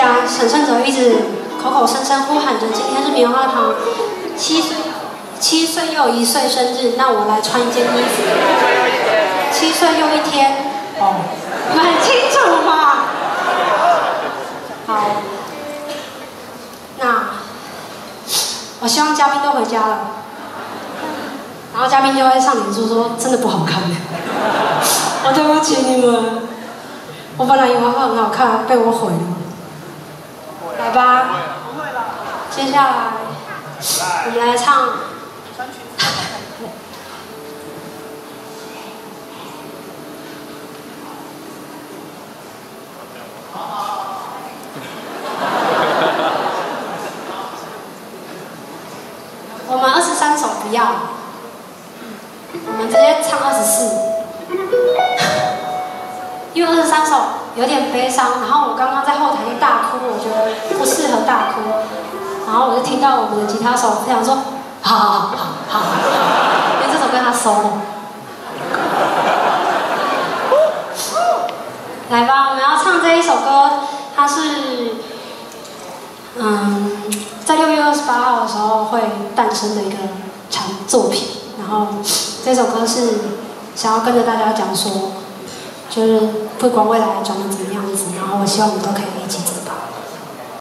陈胜哲一直口口声声呼喊着今天是棉花糖七岁七岁又一岁生日，那我来穿一件衣服。七岁又一天，哦，很清楚嘛。好，那我希望嘉宾都回家了，然后嘉宾就会上脸书说真的不好看，我对不起你们，我本来以为会很好看，被我毁了。好吧，接下来我们来唱。我们二十三首不要，我们直接唱二十四，因为二十三首有点悲伤。然后我刚刚在后台就大哭，我觉得不适合大哭。然后我就听到我们的吉他手这样说：“好好好好好，因为这首歌他收了。”来吧，我们要唱这一首歌，它是嗯，在六月二十八号的时候会诞生的一个产作品。然后这首歌是想要跟着大家讲说，就是不管未来长得怎么样子，然后我希望我们都可以一起。